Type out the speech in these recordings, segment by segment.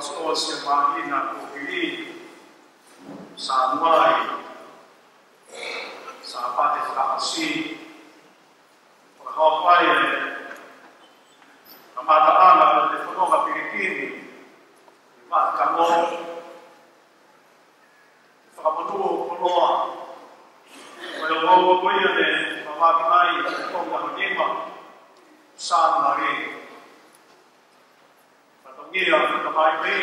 Panginoon siya mahina o pili sa anuay, sa apat at kakasi, pagkakapay, na mataan ang telepono ng Pilipini, ipat kamo, pagkapuno, puno, malawawa ko yan eh, mamagay, itong lahagima, saan na rin. ye a ka mai pe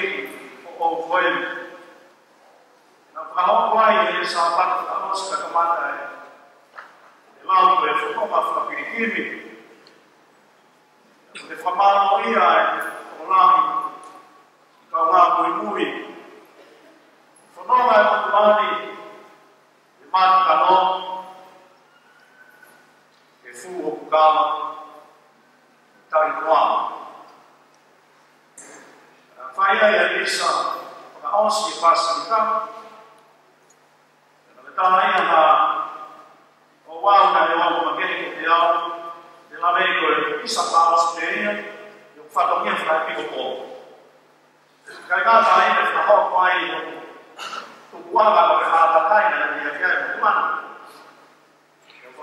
o o koe na ka ho koe e sa pa ka mos ka ka mata e la ko e fo ka fa pi ki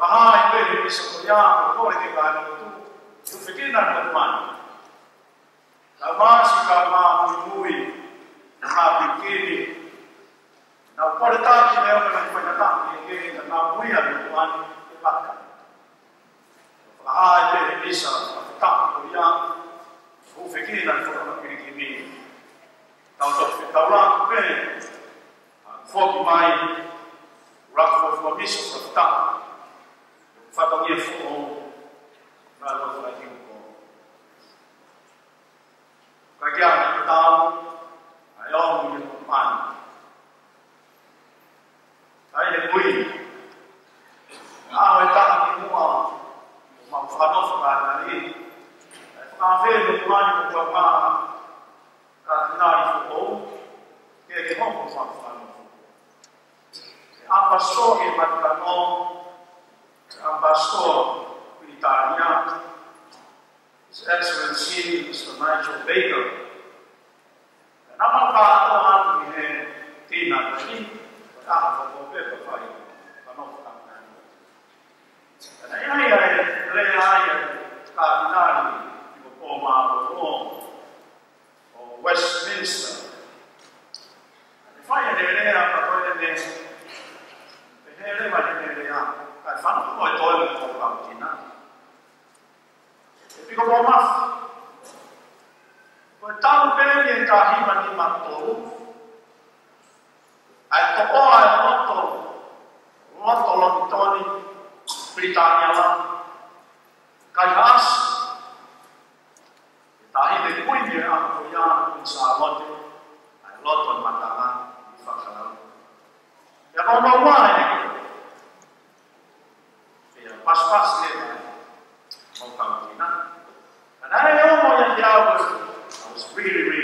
Maha i mele i soko ia, o kore te kāni o tu, i o whekei nani o tumani. Ka māsi ka mā mui mui, na mā pikini, na pore tāki na eona ni koina tāki e kei, na mā mui ani o tumani e paka. Maha i mele i sa, o tāki o ia, o whekei nani o tumani kiri ki mi. Tau tau te tau rātu pene, a kōki mai, rākua fua miso kua tāki. فقد يسوء ما وفاتكم فجاء الكتاب يوم القرآن هذا المهم edelleen antaa toinen mies. Se edelleen edelleen Tai sanoi toinen kokoukina. Epi koko massa. Voi tarpeen kahima nimattomu. Ai koko ajan lotto. Lotto lottoni Britannialla. Kai haas. Tahi kuivien ampujaan, kun saa lotin. Tai loton matalaa. normalnya ya pas-pas dia mau kampina kan ada yang mau yang jauh harus really really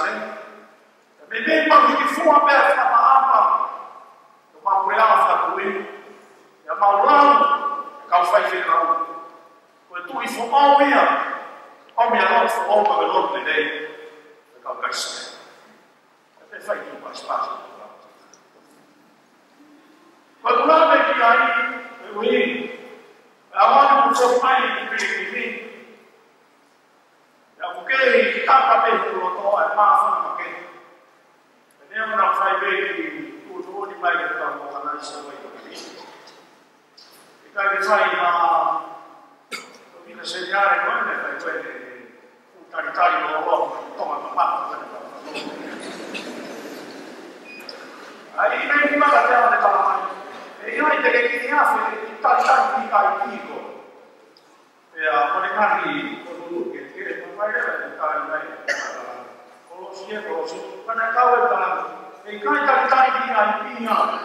Spaß. dievolosi, pane kauempana. Ei kaita tarvina pina.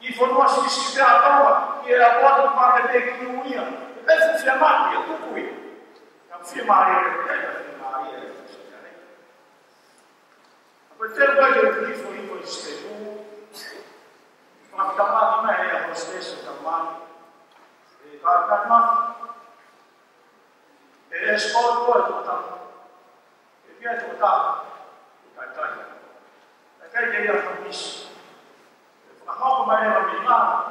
I fonoasi si pea taua, i era poatu pare te kiunia. E pesu fia matia, tukui. Ja fia maria, ja fia maria. Apoi te rugai eu grifo A voi stepu. Ma tamani me e lo stesso tamani. E va tamani. E escolto e tutto. E via kataja kataja ya kabisa tunahapo maneno ya mimara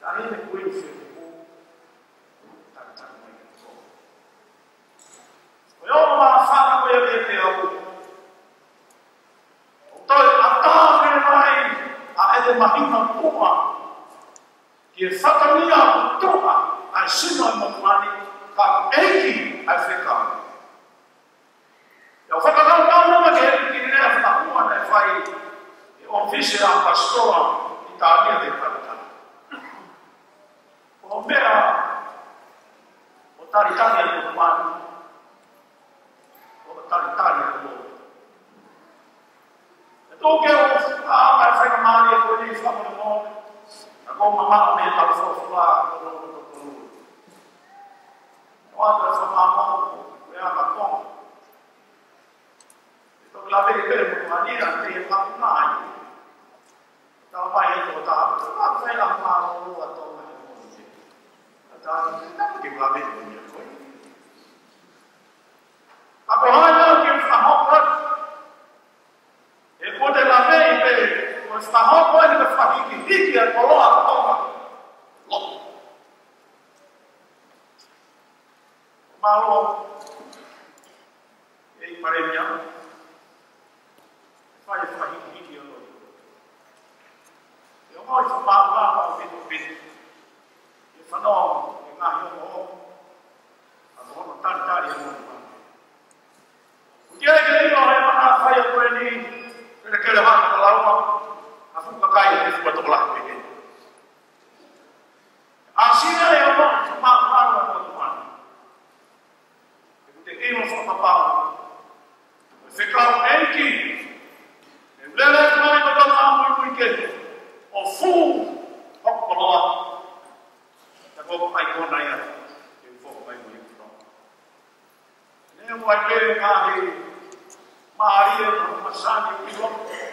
tutaenda kuifuata memahami Rasulullah betul-betul. Ada sama mau dia makan. Itu kelapa itu yang bukan dia nanti yang makan lagi. Tahu apa yang kita tahu? Tahu saya lah mau atau mana pun. Dan kita pun kelapa itu dia. Apa yang kita mahu? Ikut dalam ini, kita mahu apa dikikir kalau apa loh malu e paremia fai fai dikikir loh e poi fa parla per il bene e fa no e ma io ho allora tantari non fa Chiede che Dio aveva fatto quelli perché le vanno dalla Roma kai te fua to la pe. A sina e ma ma ma ma ma ma. Te e mo fa pa. Se ka o enki. E lele te mai to ka ma mo i ke. O fu o ko la. Ta ko ko ai ko na ia. E fo ko ai mo i ko. Ne mo ai pe ka hi. Ma ari e ma sa ni ki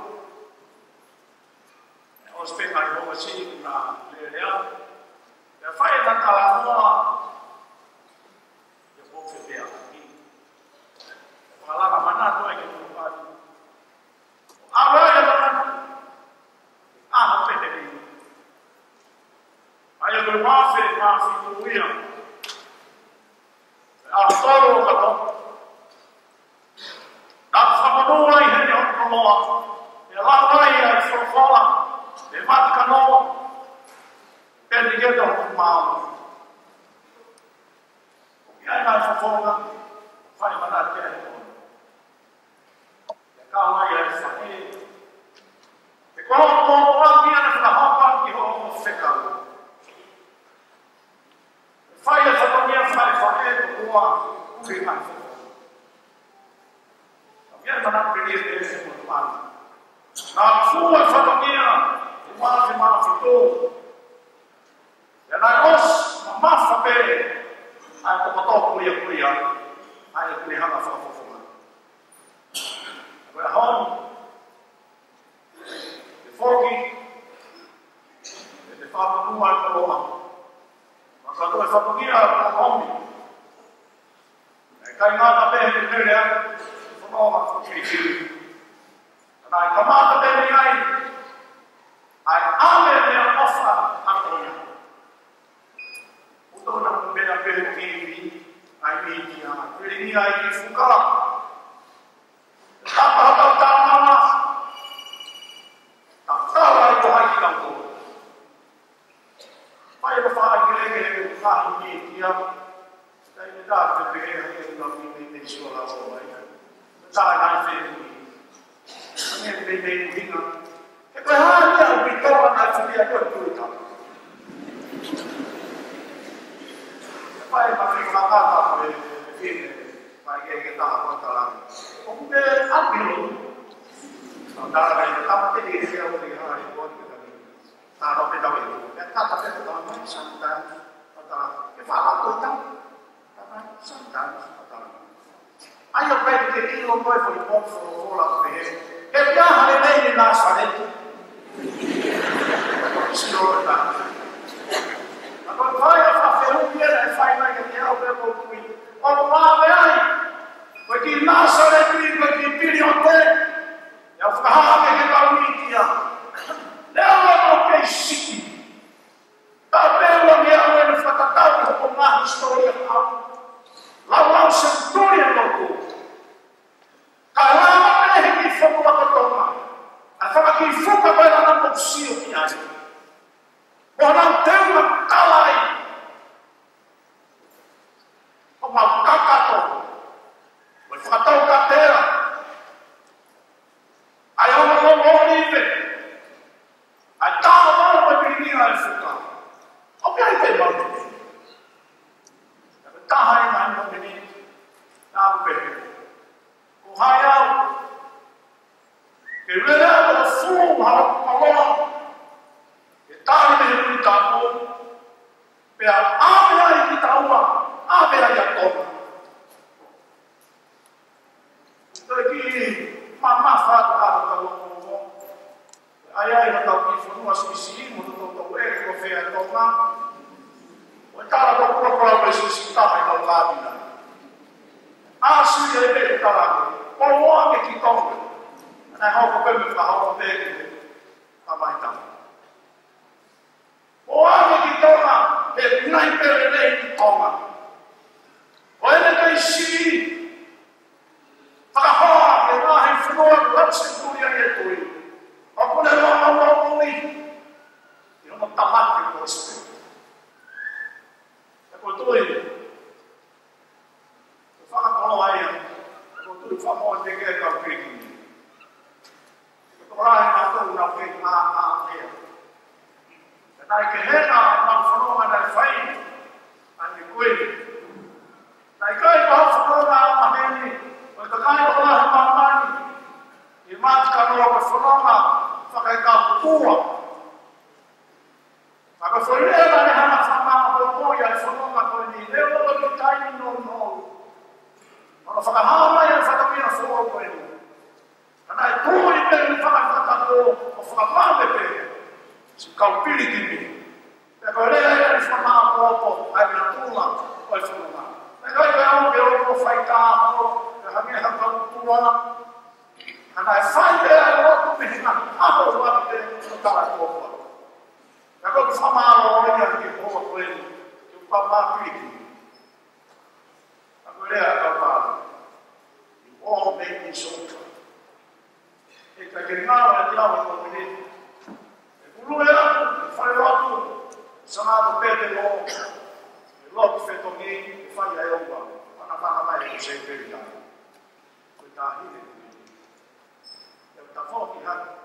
os pegais vão assim para Lereal. Eu falei, naquela hora, one three months ago. We are not pretty expensive for the month. Now, four for the year, the one the month for two. Then I was a month for pay. I come to talk to you, Korea. I agree how much for for month. I went home. The forky. The father knew I was a woman. Mas agora só podia, eu não c h i m a t a per c r e a e sono Cristo. Ma chiamata per creare ai ame della o s t a patria. Udo una bella per me ai media, per me ai miljoonaa vuotta, niin tämä on pedofiilia. Ja tätä pedofiilia on santaa, tota, ja valatulta, tätä vielä, että vaivaa, että jää on On vaan Vaikin naasvanet, vaikin piljote. Ja vaikin haavekin valmiitia. Leipzig. Tabela real a fatatau de romar historia hau. Laulau é logo. Caralho. ma fa ta ta ta lo ko mo ai ai ta ta ki fo ma si si mo to to e ko fe a to ma o ta la ko ko ko ma si si ta ma la bi na a su ye be ta la ko mo a ke ki to na ho ko pe me fa ho pe ta ma ta o a ke ki to ma e na i pe re le ki to ma o e le ka i si Fakahoa semua lakukan sesuatu yang dia tuli. Aku dah mau Allah muli. Dia mau tamat di kursi. Aku tuli. Fakat Allah ayat. Aku tuli fakat ilmi. Ja kun edellä samaa kuopo, aina tulla, olisi sanoa. Me kaikki on joku faikaa, ja hänen hän on tulla. Hän ei faita ja luotu mihin hän haluatte, mutta tällä kuopo. Ja kun samaa luojakin kuopoin, joka maa piti. Ja kun edellä tapaa, niin on meidän suuntaan. Eikä kenellä ole tilaa, kun niin. Ja kun luoja farloto, chamado Pedro, logo fetoni, falei a elba, para vai mais o seu período. Coitado, eu estava aqui,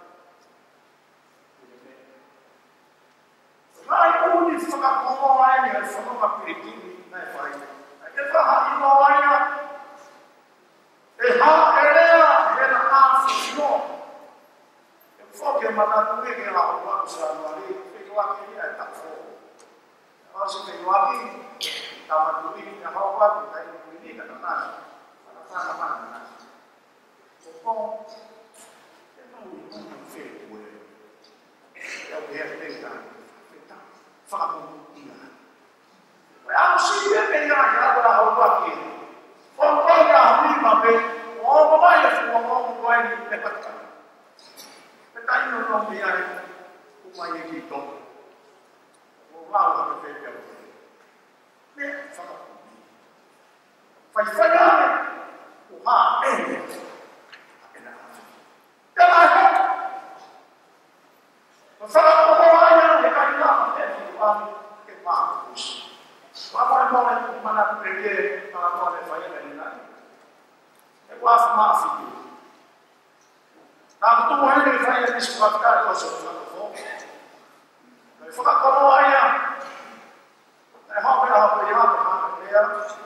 dapat a m i At tayo naman may ari, pumayag ito. disputar hoje, eu não vou. Ele falou, ah, como né? olha, é roupa da roupa, roupa, roupa, roupa,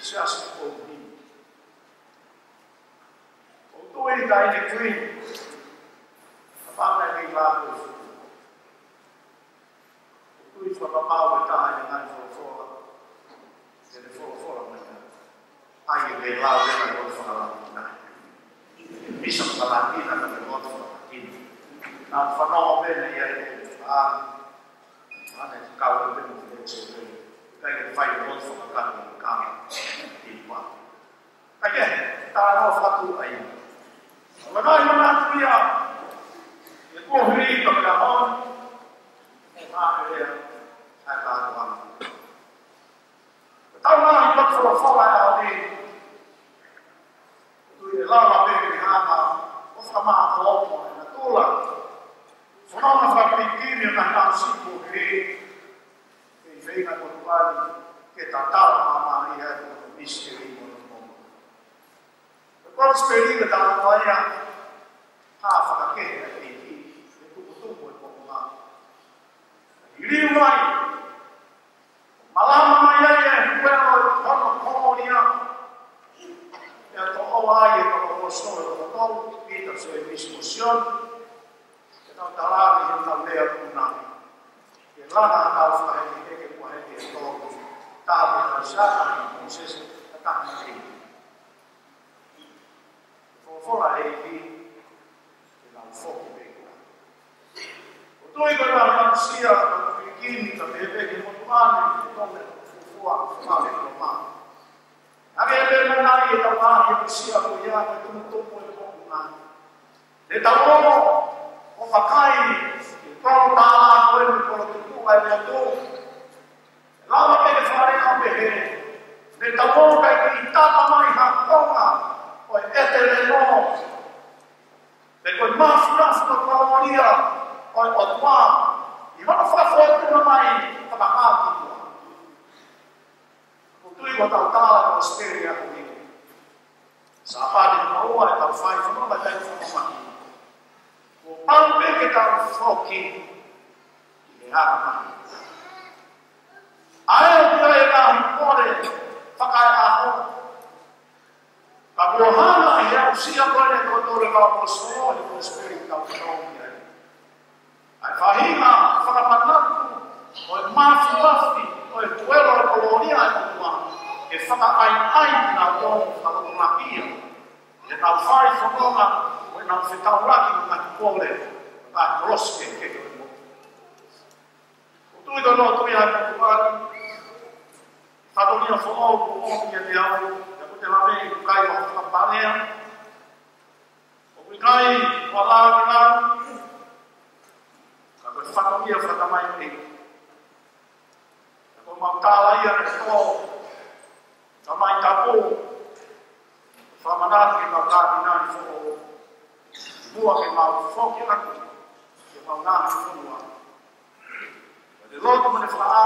se assustou. Tuwi ka ini O kapag vai para lago. Tuwi ko papawa tayo ng alfo-fora. Sili fora-fora na ka. Ay, may lago na ko fora kalapit na. Isang kalapit na ka. dan vanaf binne jy aan aan dit koue ding wat jy doen. Kyk en vyf rond van mekaar na mekaar die pad. Kyk jy, daar nou vat toe uit. Maar nou jy maak weer. Jy kom hier tot daar aan. En maak weer. tāna tau mea tūnami. E lana a tau whaheke heke kua heke e tōku. Tāne hau sātani i Moses a tāne hei. Whawhora e hi, e lau whoki pekua. O tui kara hansia a kuikini ta te heke motu ane, e tome fufua, fumame no māne. Ake e pēr manai e tau ane, e kusia kuia, e tumutumu e koku ane. E da romo, o whakai ni, i tono tā koe mi kora te kua i mea tō. Rāma kei te whare ka me he, me ta mōka i ki tāpa mai ha konga, o e te le nō. Me koe māsu rāsu na kua moria, o e otua, i wana whafo e tūna mai, ka ma hāti tua. O tui wa tau tāla ka o speri a kumi. Sa hāti na maua e tau whai whanau, mai tau whanau whanau au me ke ta foki me ama ai o ka e ka pore fa ka a ho ka bo ha ma e a si a ko le ko tore ka po so le ko spirit ka po ro mi ai ai fa hi ma fa ka pa na o e ma fu ma fi o e tuero le ko ni a ni ma e fa ka ai ai na ko fa ka ma pia e ka fa i fa ko ma o e na fe ta ra pobres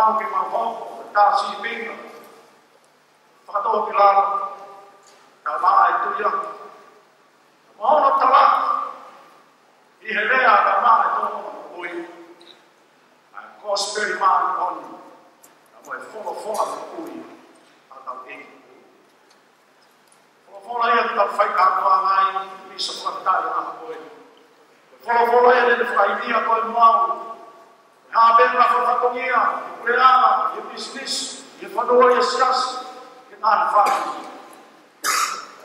o ke mau hau, tā si pinga. Whakatoa ki lāra, ka lā e tuia. Mahono tala, i he rea ka mā e tōna kukui. A kos peri mā e honi, a mo e whono whona kukui, a tau e. Whono whona ia ki tau whaika kua ngai, i sa kua tāia nā kukui. Whono whona ia lele whaidia kua e mau, Ja, ah, vem har fått agera, i lärare, i business, i förnåelseklass, i närfall.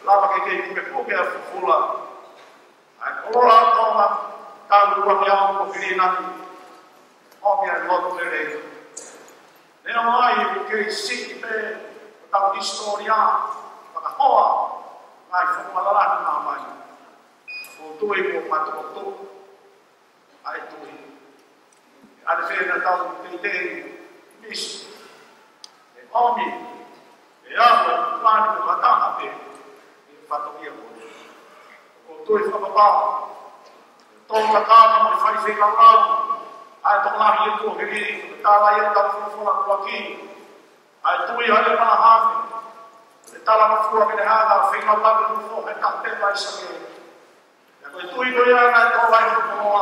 Lava kekei kume pukea fufula. Ai ecco, kolola oh, toma, tau ruang yao ko pirinaki. Omia oh, lot tere. Nea mai kei siki pe, tau historia, waka hoa, ai fumalarana mai. Ko tui ko matoto, ai tui. ale fe na tau te te mis e omi e ama pani ko mata ape e fato ia mo o to e fa papa to ka ka mo e fa se ka ka a to ma ri ko ke ki ta la ia ta fu fu la ko ki a tu i ale pa ha e ta la fu ra ke ha da fe ka ka ko fo ka ta te ba sa ke e ko tu i ko ia na to la ko mo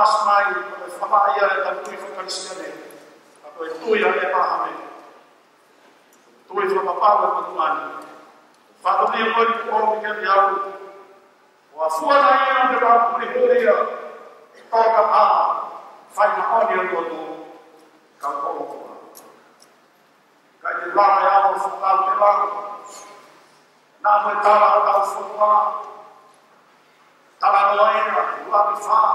tas mai e whaka ia e tam tui whakarisia ne. A koe tui ane paha me. Tui whaka pāwe pa tumani. Whaka mea koe ni kua mi kemi au. O a fua na ia ane rā kuri hore ia. E tōka pā. Whai na ane ane ane ka kolo kua. Ka i te lāre ao whakau te lāko. Nā mai tāra atau whakua. Tāra noa ena, ua mi whāra.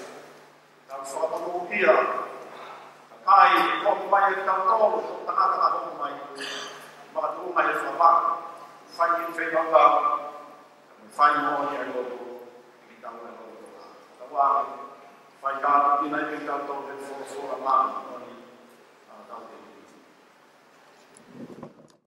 whakamohia. Kai, kong mai e tau tau, tana tana kong mai, maka tu mai e whapa, whai i whai papa, whai moa ni a koto, ki tau e koto tana. Tawa, whai kāpiti nei ki tau tau te whosora māna, tani, tau te